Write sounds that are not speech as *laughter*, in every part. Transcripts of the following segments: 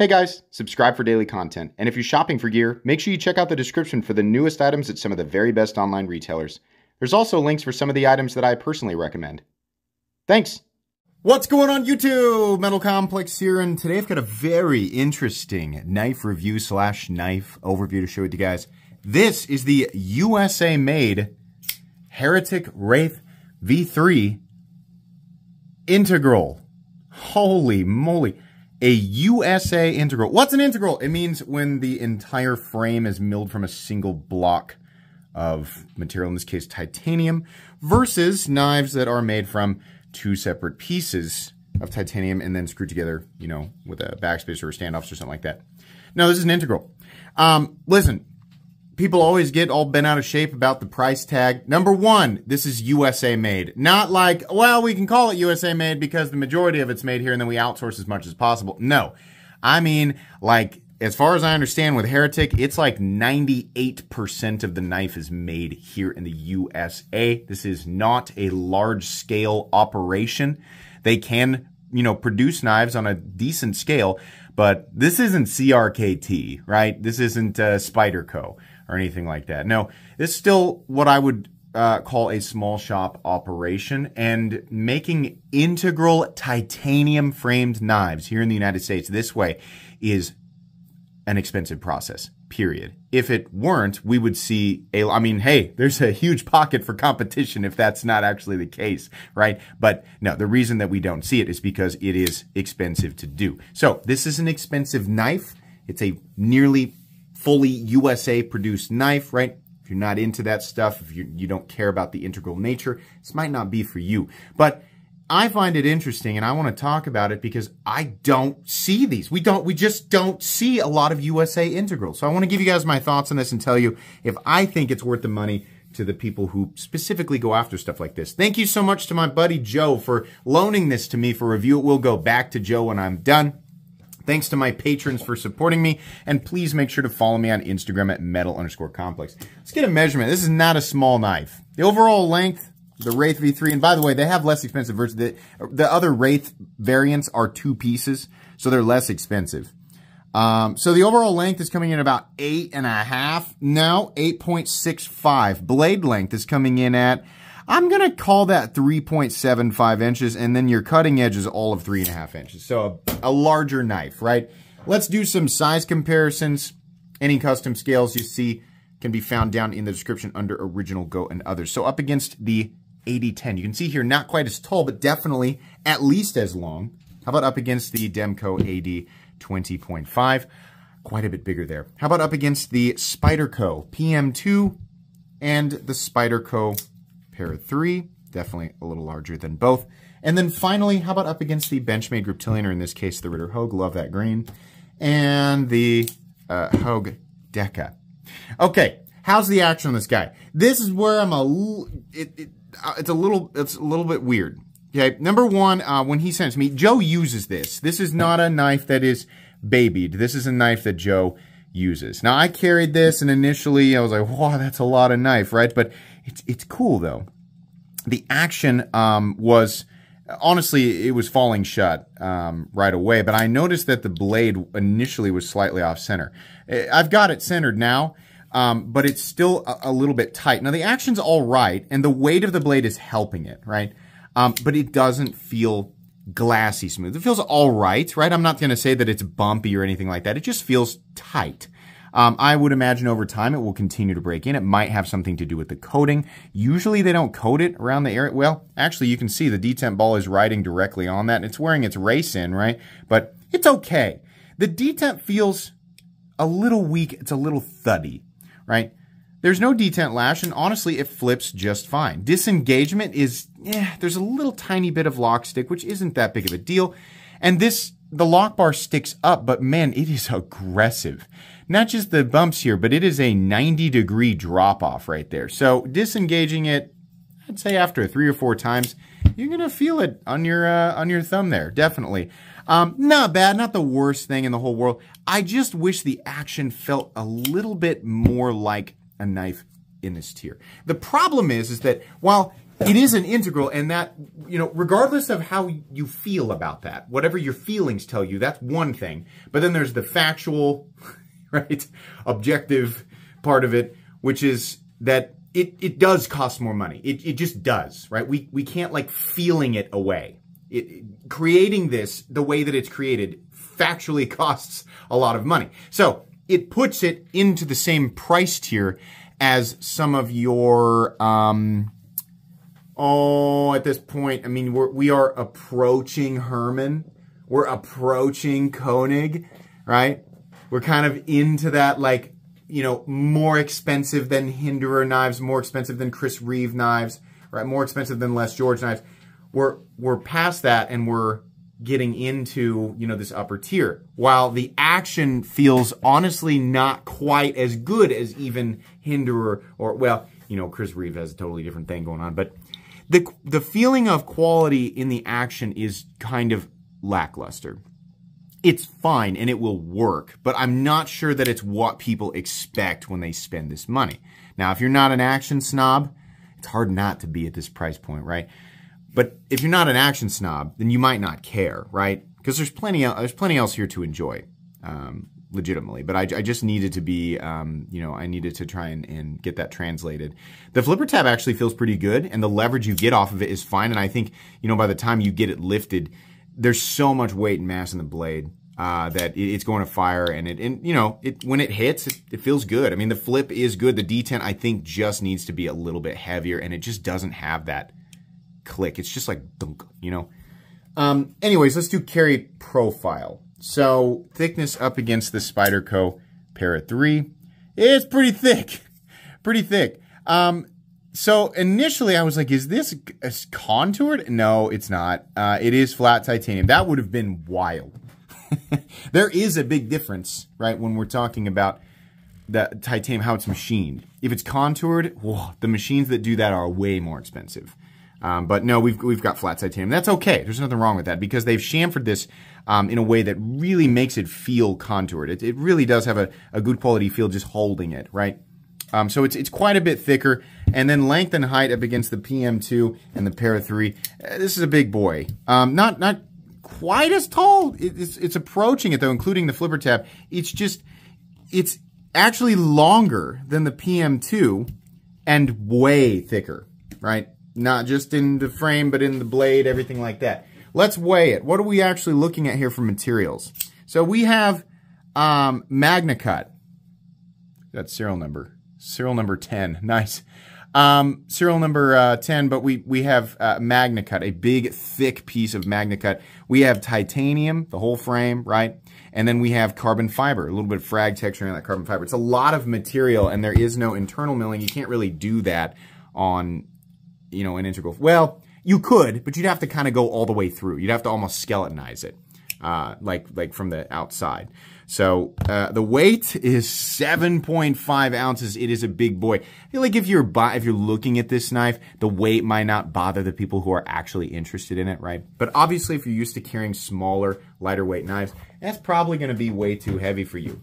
Hey guys, subscribe for daily content. And if you're shopping for gear, make sure you check out the description for the newest items at some of the very best online retailers. There's also links for some of the items that I personally recommend. Thanks. What's going on YouTube? Metal Complex here, and today I've got a very interesting knife review slash knife overview to show with you guys. This is the USA made Heretic Wraith V3 Integral. Holy moly. A USA integral. What's an integral? It means when the entire frame is milled from a single block of material, in this case titanium, versus knives that are made from two separate pieces of titanium and then screwed together, you know, with a backspacer or standoffs or something like that. No, this is an integral. Um, listen, people always get all bent out of shape about the price tag. Number one, this is USA made. Not like, well, we can call it USA made because the majority of it's made here and then we outsource as much as possible. No. I mean, like, as far as I understand with Heretic, it's like 98% of the knife is made here in the USA. This is not a large scale operation. They can, you know, produce knives on a decent scale, but this isn't CRKT, right? This isn't uh, Spyderco or anything like that. No, it's still what I would uh, call a small shop operation and making integral titanium framed knives here in the United States this way is an expensive process, period. If it weren't, we would see a, I mean, hey, there's a huge pocket for competition if that's not actually the case, right? But no, the reason that we don't see it is because it is expensive to do. So this is an expensive knife. It's a nearly fully USA produced knife, right? If you're not into that stuff, if you, you don't care about the integral nature, this might not be for you. But I find it interesting and I want to talk about it because I don't see these. We don't, we just don't see a lot of USA integrals. So I want to give you guys my thoughts on this and tell you if I think it's worth the money to the people who specifically go after stuff like this. Thank you so much to my buddy Joe for loaning this to me for review. It will go back to Joe when I'm done. Thanks to my patrons for supporting me, and please make sure to follow me on Instagram at metal underscore complex. Let's get a measurement. This is not a small knife. The overall length, the Wraith V3, and by the way, they have less expensive versions. The, the other Wraith variants are two pieces, so they're less expensive. Um, so the overall length is coming in about eight and a half. No, 8.65. Blade length is coming in at I'm going to call that 3.75 inches, and then your cutting edge is all of 3.5 inches. So a, a larger knife, right? Let's do some size comparisons. Any custom scales you see can be found down in the description under Original GOAT and others. So up against the 8010. You can see here, not quite as tall, but definitely at least as long. How about up against the Demko AD 20.5? Quite a bit bigger there. How about up against the Spyderco PM2 and the Spyderco Para 3, definitely a little larger than both. And then finally, how about up against the Benchmade Griptilian, or in this case, the Ritter Hogue, love that green, and the uh, Hogue Deka. Okay, how's the action on this guy? This is where I'm a, it, it, uh, it's a little, it's a little bit weird. Okay, number one, uh, when he sends me, Joe uses this. This is not a knife that is babied. This is a knife that Joe uses. Now, I carried this, and initially I was like, wow, that's a lot of knife, right? But it's, it's cool, though. The action um, was, honestly, it was falling shut um, right away, but I noticed that the blade initially was slightly off-center. I've got it centered now, um, but it's still a, a, little bit tight. Now, the action's all right, and the weight of the blade is helping it, right? Um, but it doesn't feel glassy smooth. It feels all right, right? I'm not going to say that it's bumpy or anything like that. It just feels tight. Um, I would imagine over time it will continue to break in. It might have something to do with the coating. Usually they don't coat it around the area. Well, actually you can see the detent ball is riding directly on that. It's wearing its race in, right? But it's okay. The detent feels a little weak. It's a little thuddy, right? There's no detent lash, and honestly, it flips just fine. Disengagement is, yeah, there's a little tiny bit of lock stick, which isn't that big of a deal. And this, the lock bar sticks up, but man, it is *laughs* aggressive. Not just the bumps here, but it is a 90 degree drop off right there. So disengaging it, I'd say after three or four times, you're gonna feel it on your uh, on your thumb there, definitely. Um, not bad, not the worst thing in the whole world. I just wish the action felt a little bit more like a knife in this tier. The problem is, is that while it is an integral and that, you know, regardless of how you feel about that, whatever your feelings tell you, that's one thing. But then there's the factual, *laughs* right, objective part of it, which is that it, it does cost more money. It, it just does, right? We, we can't like feeling it away. It, creating this the way that it's created factually *laughs* costs a lot of money. So it puts it into the same price tier as some of your, um, oh, at this point, I mean, we're, we are approaching Herman. We're approaching Koenig, right? We're kind of into that, like, you know, more expensive than Hinderer knives, more expensive than Chris Reeve knives, right? More expensive than Les George knives. We're, we're past that and we're getting into, you know, this upper tier. While the action feels honestly not quite as good as even Hinderer or, well, you know, Chris Reeve has a totally different thing going on, but the, the feeling of quality in the action is kind of lackluster. It's fine and it will work, but I'm not sure that it's what people expect when they spend this money. Now, if you're not an action snob, it's hard not to be at this price point, right? But if you're not an action snob, then you might not care, right? Because there's plenty, there's plenty else here to enjoy, um, legitimately. But I, I, just needed to be, um, you know, I needed to try and, and, get that translated. The flipper tab actually feels pretty good, and the leverage you get off of it is fine. And I think, you know, by the time you get it lifted, there's so much weight and mass in the blade. Uh, that it's going to fire and it, and you know, it, when it hits, it, it feels good. I mean, the flip is good. The detent, I think, just needs to be a little bit heavier and it just doesn't have that click. It's just like dunk, you know. Um, anyways, let's do carry profile. So thickness up against the Spyderco Para 3. It's pretty thick, *laughs* pretty thick. Um, so initially I was like, is this contoured? No, it's not. Uh, it is flat titanium. That would have been wild. *laughs* there is a big difference, right, when we're talking about the titanium, how it's machined. If it's contoured, whoa, the machines that do that are way more expensive. Um, but no, we've we've got flat titanium. That's okay. There's nothing wrong with that because they've chamfered this um, in a way that really makes it feel contoured. It, it really does have a, a good quality feel just holding it, right? Um, so it's it's quite a bit thicker. And then length and height up against the PM2 and the Para 3. Uh, this is a big boy. Um, not not quite as tall. It, it's it's approaching it though, including the flipper tab. It's just it's actually longer than the PM2 and way thicker, right? Not just in the frame, but in the blade, everything like that. Let's weigh it. What are we actually looking at here for materials? So we have um, MagnaCut. That's serial number. Serial number 10. *laughs* Nice. Um, serial number uh, 10, but we, we have uh, Magna Cut, a big, thick piece of Magna Cut. We have titanium, the whole frame, right? And then we have carbon fiber, a little bit of frag texture in that carbon fiber. It's a lot of material, and there is no internal milling. You can't really do that on you know, an integral. Well, you could, but you'd have to kind of go all the way through. You'd have to almost skeletonize it, uh, like like from the outside. So uh, the weight is 7.5 ounces. It is a big boy. I feel like if you're if you're looking at this knife, the weight might not bother the people who are actually interested in it, right? But obviously, if you're used to carrying smaller, lighter weight knives, that's probably going to be way too heavy for you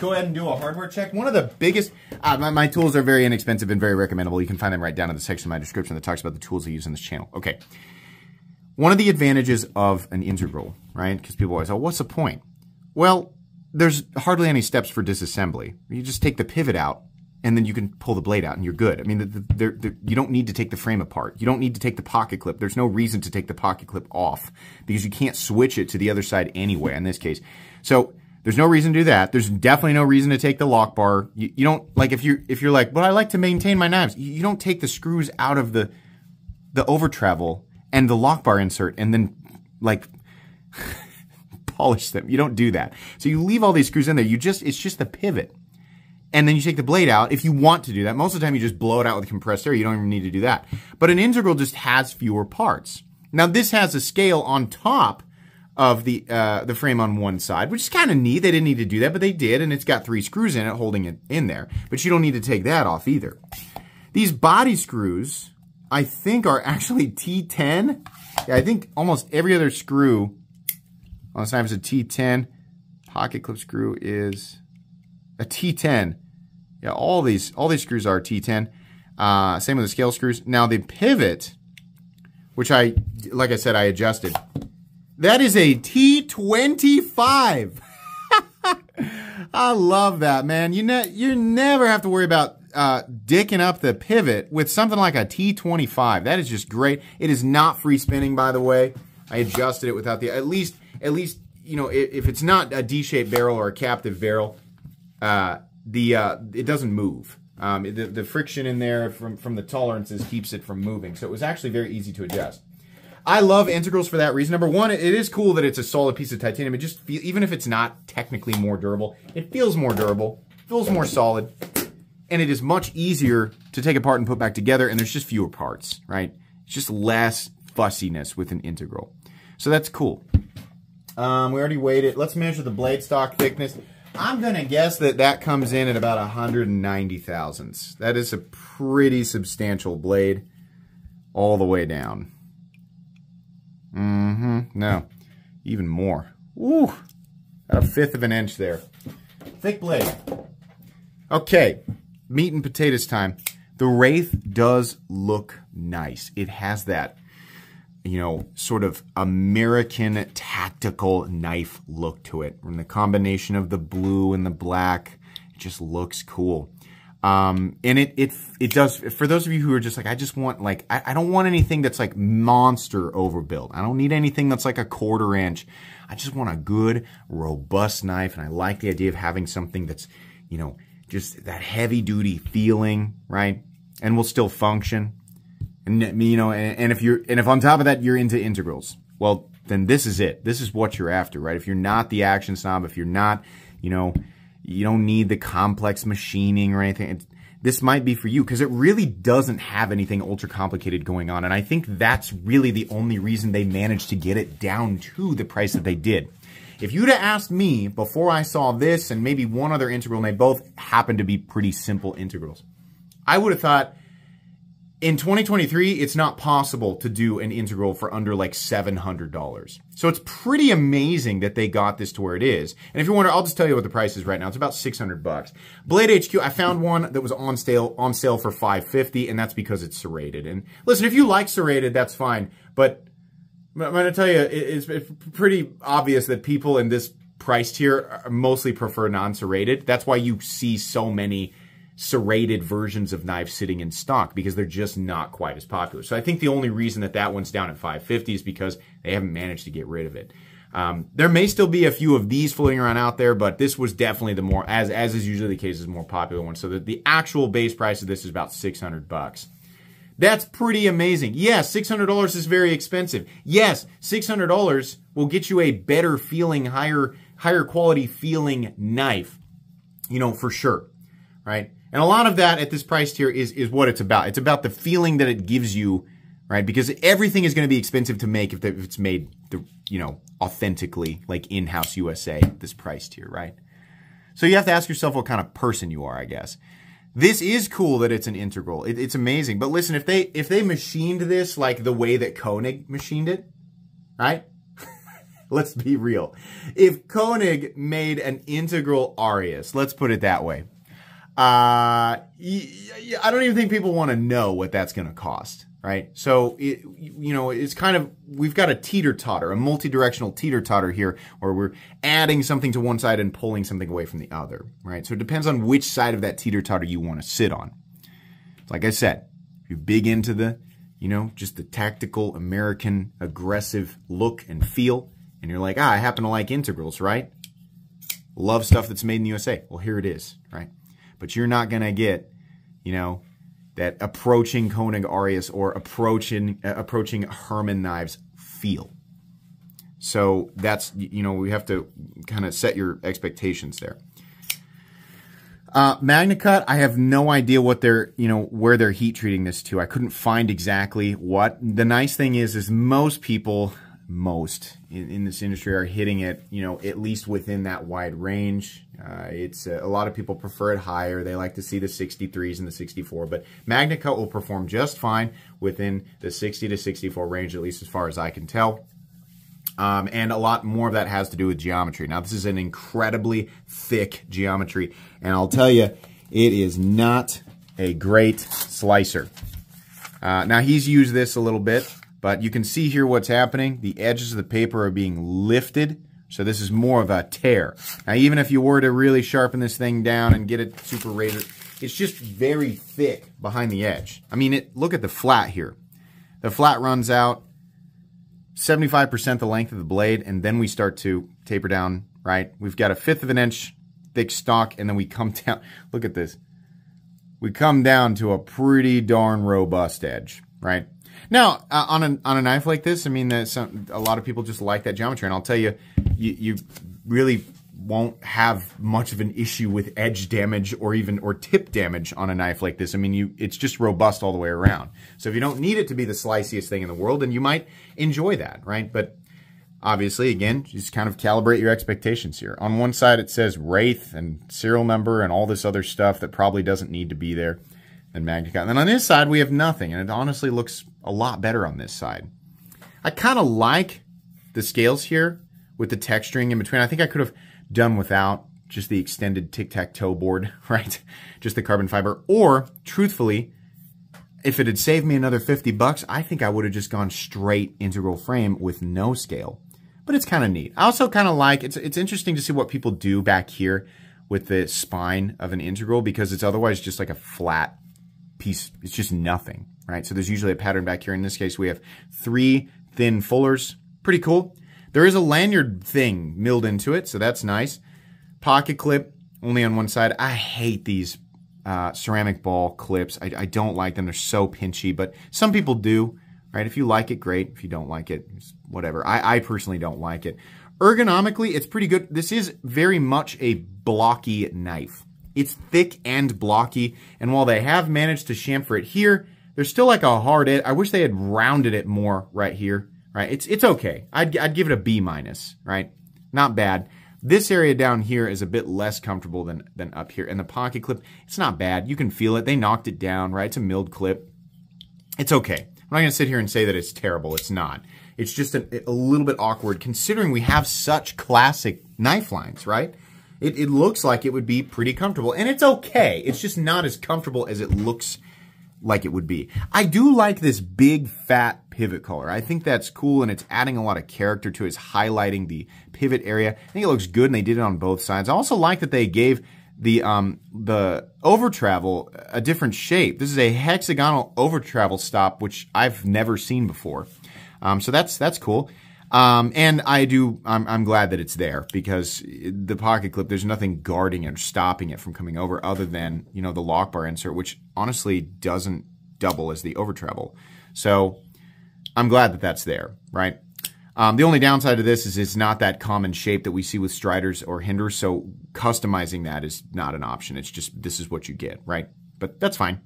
go ahead and do a hardware check. One of the biggest, uh, my, my, tools are very inexpensive and very recommendable. You can find them right down in the section of my description that talks about the tools I use in this channel. Okay. One of the advantages of an integral, right? Because people always say, what's the point? Well, there's hardly any steps for disassembly. You just take the pivot out and then you can pull the blade out and you're good. I mean, the, the, the, you don't need to take the frame apart. You don't need to take the pocket clip. There's no reason to take the pocket clip off because you can't switch it to the other side anyway in this case. So there's no reason to do that. There's definitely no reason to take the lock bar. You, you don't like if you if you're like, but I like to maintain my knives. You, you don't take the screws out of the the over travel and the lock bar insert and then like polish them. You don't do that. So you leave all these screws in there. You just it's just the pivot. And then you take the blade out if you want to do that. Most of the time you just blow it out with compressed air. You don't even need to do that. But an integral just has fewer parts. Now this has a scale on top of the uh, the frame on one side, which is kind of neat. They didn't need to do that, but they did, and it's got three screws in it holding it in there. But you don't need to take that off either. These body screws, I think, are actually T10. Yeah, I think almost every other screw on this knife is a T10. Pocket clip screw is a T10. Yeah, all these all these screws are T10. Uh, same with the scale screws. Now the pivot, which I, like I said, I adjusted. That is a T25. *laughs* I love that, man. You ne you never have to worry about uh, dicking up the pivot with something like a T25. That is just great. It is not free spinning, by the way. I adjusted it without the, at least, at least, you know, if, it's not a D-shaped barrel or a captive barrel, uh, the, uh, it doesn't move. Um, the, the friction in there from, from the tolerances keeps it from moving. So it was actually very easy to adjust. I love integrals for that reason. Number one, it is cool that it's a solid piece of titanium. It just feel, even if it's not technically more durable, it feels more durable, feels more solid, and it is much easier to take apart and put back together, and there's just fewer parts, right? It's just less fussiness with an integral. So that's cool. Um, we already weighed it. Let's measure the blade stock thickness. I'm going to guess that that comes in at about 190 thousandths. That is a pretty substantial blade all the way down. Mm-hmm. No. Even more. Ooh. A fifth of an inch there. Thick blade. Okay. Meat and potatoes time. The Wraith does look nice. It has that, you know, sort of American tactical knife look to it. And the combination of the blue and the black, it just looks cool. Um, and it, it, it does, for those of you who are just like, I just want like, I, I don't want anything that's like monster overbuilt. I don't need anything that's like a quarter inch. I just want a good, robust knife. And I like the idea of having something that's, you know, just that heavy duty feeling, right? And will still function. And, you know, and, and if you're, and if on top of that, you're into integrals, well, then this is it. This is what you're after, right? If you're not the action snob, if you're not, you know, you don't need the complex machining or anything. This might be for you because it really doesn't have anything ultra complicated going on. And I think that's really the only reason they managed to get it down to the price that they did. If you'd have asked me before I saw this and maybe one other integral, and they both happen to be pretty simple integrals, I would have thought, in 2023, it's not possible to do an integral for under like $700. So it's pretty amazing that they got this to where it is. And if you wonder, I'll just tell you what the price is right now. It's about 600 bucks. Blade HQ, I found one that was on sale on sale for 550 and that's because it's serrated. And listen, if you like serrated, that's fine. But I'm going to tell you, it's pretty obvious that people in this price tier mostly prefer non-serrated. That's why you see so many serrated versions of knives sitting in stock because they're just not quite as popular. So I think the only reason that that one's down at 550 is because they haven't managed to get rid of it. Um, there may still be a few of these floating around out there, but this was definitely the more, as as is usually the case, is more popular one. So that the actual base price of this is about 600 bucks. That's pretty amazing. Yes, $600 is very expensive. Yes, $600 will get you a better feeling, higher higher quality feeling knife, you know, for sure, right? And a lot of that at this price tier is, is what it's about. It's about the feeling that it gives you, right? Because everything is going to be expensive to make if, the, if it's made, the, you know, authentically, like in-house USA, this price tier, right? So you have to ask yourself what kind of person you are, I guess. This is cool that it's an integral. It, it's amazing. But listen, if they if they machined this like the way that Koenig machined it, right? *laughs* let's be real. If Koenig made an integral Arius, let's put it that way, uh, I don't even think people want to know what that's going to cost, right? So, it, you know, it's kind of, we've got a teeter-totter, a multi-directional teeter-totter here, where we're adding something to one side and pulling something away from the other, right? So it depends on which side of that teeter-totter you want to sit on. Like I said, if you're big into the, you know, just the tactical American aggressive look and feel, and you're like, ah, I happen to like integrals, right? Love stuff that's made in the USA. Well, here it is, right? But you're not going to get, you know, that approaching Koenig Arius or approaching uh, approaching Herman knives feel. So that's you know we have to kind of set your expectations there. Uh, MagnaCut, I have no idea what they're, you know, where they're heat treating this to. I couldn't find exactly what. The nice thing is, is most people most in, in, this industry are hitting it, you know, at least within that wide range. Uh, it's uh, a lot of people prefer it higher. They like to see the 63s and the 64, but MagnaCut will perform just fine within the 60 to 64 range, at least as far as I can tell. Um, and a lot more of that has to do with geometry. Now, this is an incredibly thick geometry, and I'll tell you, it is not a great slicer. Uh, now he's used this a little bit, but you can see here what's happening. The edges of the paper are being lifted. So this is more of a tear. Now even if you were to really sharpen this thing down and get it super razor, it's just very thick behind the edge. I mean, it. look at the flat here. The flat runs out 75% the length of the blade, and then we start to taper down, right? We've got a fifth of an inch thick stock, and then we come *laughs* down. Look at this. We come down to a pretty darn robust edge, right? Now, uh, on a on a knife like this, I mean, uh, some, a lot of people just like that geometry, and I'll tell you, you, you really won't have much of an issue with edge damage or even or tip damage on a knife like this. I mean, you it's just robust all the way around. So if you don't need it to be the sliciest thing in the world, then you might enjoy that, right? But obviously, again, just kind of calibrate your expectations here. On one side, it says Wraith and serial number and all this other stuff that probably doesn't need to be there. And MagnaCut. And then on this side, we have nothing. And it honestly looks a lot better on this side. I kind of like the scales here with the texturing in between. I think I could have done without just the extended tic-tac-toe board, *laughs* right? Just the carbon fiber. Or, truthfully, if it had saved me another 50 bucks, I think I would have just gone straight integral frame with no scale. But it's kind of neat. I also kind of like, it's, it's interesting to see what people do back here with the spine of an integral because it's otherwise just like a flat piece. It's just nothing, right? So there's usually a pattern back here. In this case, we have three thin fullers. Pretty cool. There is a lanyard thing milled into it, so that's nice. Pocket clip, only on one side. I hate these uh, ceramic ball clips. I, I, don't like them. They're so pinchy, but some people do, right? If you like it, great. If you don't like it, whatever. I, I personally don't like it. Ergonomically, it's pretty good. This is very much a blocky knife. It's thick and blocky, and while they have managed to chamfer it here, there's still like a hard edge. I wish they had rounded it more right here right? It's it's okay. I'd I'd give it a B minus, right? Not bad. This area down here is a bit less comfortable than than up here. And the pocket clip, it's not bad. You can feel it. They knocked it down, right? It's a milled clip. It's okay. I'm not going to sit here and say that it's terrible. It's not. It's just a, a little bit awkward considering we have such classic knife lines, right? It, it looks like it would be pretty comfortable. And it's okay. It's just not as comfortable as it looks like it would be. I do like this big fat pivot collar. I think that's cool and it's adding a lot of character to it. It's highlighting the pivot area. I think it looks good and they did it on both sides. I also like that they gave the um the over travel a different shape. This is a hexagonal over travel stop, which I've never seen before. Um, so that's that's cool. Um, and I do, I'm, I'm glad that it's there because the pocket clip, there's nothing guarding it or stopping it from coming over other than, you know, the lock bar insert, which honestly doesn't double as the over travel. So I'm glad that that's there, right? Um, the only downside to this is it's not that common shape that we see with Striders or Hinders, so customizing that is not an option. It's just, this is what you get, right? But that's fine.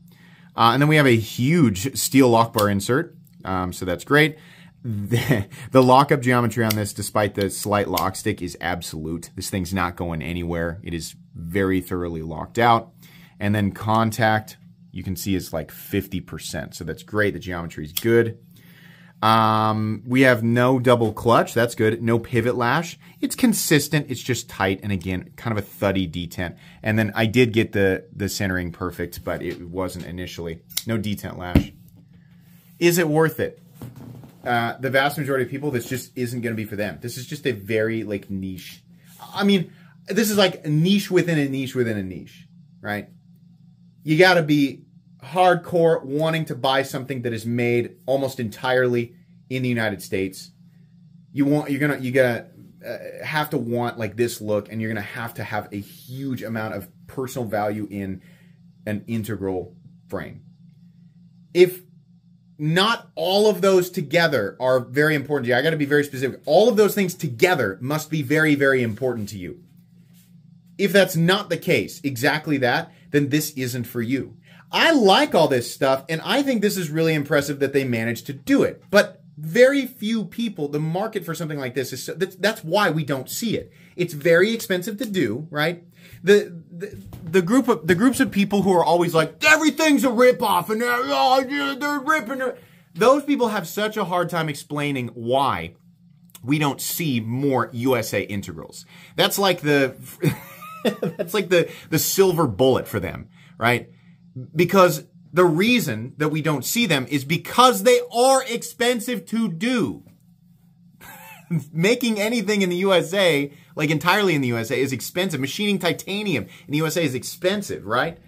Uh, and then we have a huge steel lock bar insert, um, so that's great the, the lockup geometry on this, despite the slight lock stick, is absolute. This thing's not going anywhere. It is very thoroughly locked out. And then contact, you can see is like 50%. So that's great. The geometry is good. Um, we have no double clutch. That's good. No pivot lash. It's consistent. It's just tight. And again, kind of a thuddy detent. And then I did get the, the centering perfect, but it wasn't initially. No detent lash. Is it worth it? Uh, the vast majority of people, this just isn't going to be for them. This is just a very like niche. I mean, this is like a niche within a niche within a niche, right? You got to be hardcore wanting to buy something that is made almost entirely in the United States. You want you're gonna you gotta uh, have to want like this look, and you're gonna have to have a huge amount of personal value in an integral frame. If not all of those together are very important to you. I got to be very specific. All of those things together must be very, very important to you. If that's not the case, exactly that, then this isn't for you. I like all this stuff, and I think this is really impressive that they managed to do it. But very few people, the market for something like this is so, that's, that's why we don't see it. It's very expensive to do, right? The, the, the group of the groups of people who are always like everything's a ripoff and they're, oh, they're ripping it. Those people have such a hard time explaining why we don't see more USA integrals. That's like the *laughs* that's like the the silver bullet for them, right? because the reason that we don't see them is because they are expensive to do. *laughs* Making anything in the USA, like entirely in the USA, is expensive. Machining titanium in the USA is expensive, right?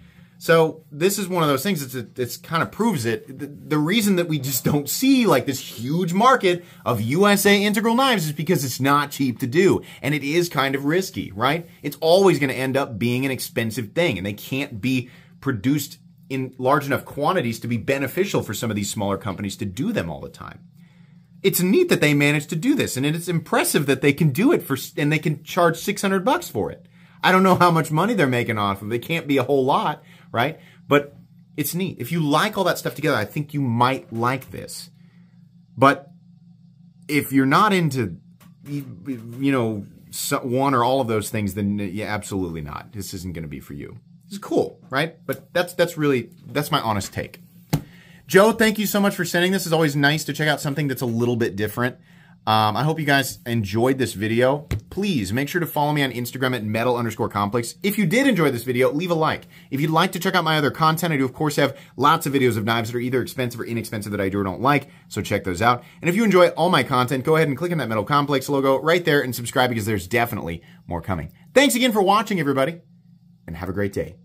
So this is one of those things that's it's kind of proves it. The, the, reason that we just don't see like this huge market of USA integral knives is because it's not cheap to do and it is kind of risky, right? It's always going to end up being an expensive thing and they can't be produced in large enough quantities to be beneficial for some of these smaller companies to do them all the time. It's neat that they managed to do this and it's impressive that they can do it for and they can charge 600 bucks for it. I don't know how much money they're making off of it. Can't be a whole lot, right? But it's neat. If you like all that stuff together, I think you might like this. But if you're not into, you know, one or all of those things, then uh, yeah, absolutely not. This isn't going to be for you. It's cool, right? But that's that's really that's my honest take. Joe, thank you so much for sending this. It's always nice to check out something that's a little bit different. Um, I hope you guys enjoyed this video. Please make sure to follow me on Instagram at metal underscore complex. If you did enjoy this video, leave a like. If you'd like to check out my other content, I do of course have lots of videos of knives that are either expensive or inexpensive that I do or don't like, so check those out. And if you enjoy all my content, go ahead and click on that metal complex logo right there and subscribe because there's definitely more coming. Thanks again for watching everybody and have a great day.